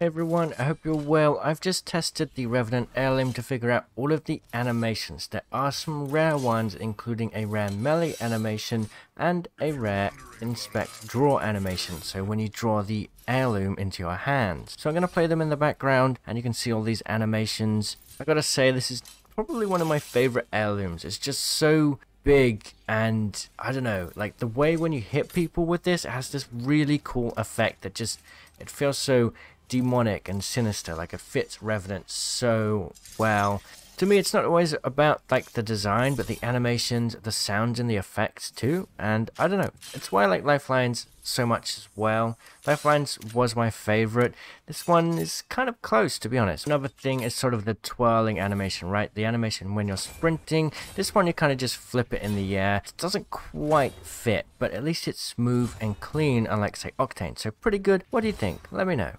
Everyone, I hope you're well. I've just tested the Revenant Heirloom to figure out all of the animations. There are some rare ones, including a rare melee animation and a rare inspect draw animation. So when you draw the heirloom into your hands. So I'm going to play them in the background and you can see all these animations. I gotta say, this is probably one of my favorite heirlooms. It's just so big and I don't know, like the way when you hit people with this, it has this really cool effect that just, it feels so demonic and sinister. Like it fits Revenant so well. To me, it's not always about like the design, but the animations, the sounds, and the effects too. And I don't know, it's why I like Lifeline's so much as well. Lifeline's was my favorite. This one is kind of close, to be honest. Another thing is sort of the twirling animation, right? The animation when you're sprinting. This one, you kind of just flip it in the air. It doesn't quite fit, but at least it's smooth and clean, unlike, say, Octane. So pretty good. What do you think? Let me know.